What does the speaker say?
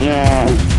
cái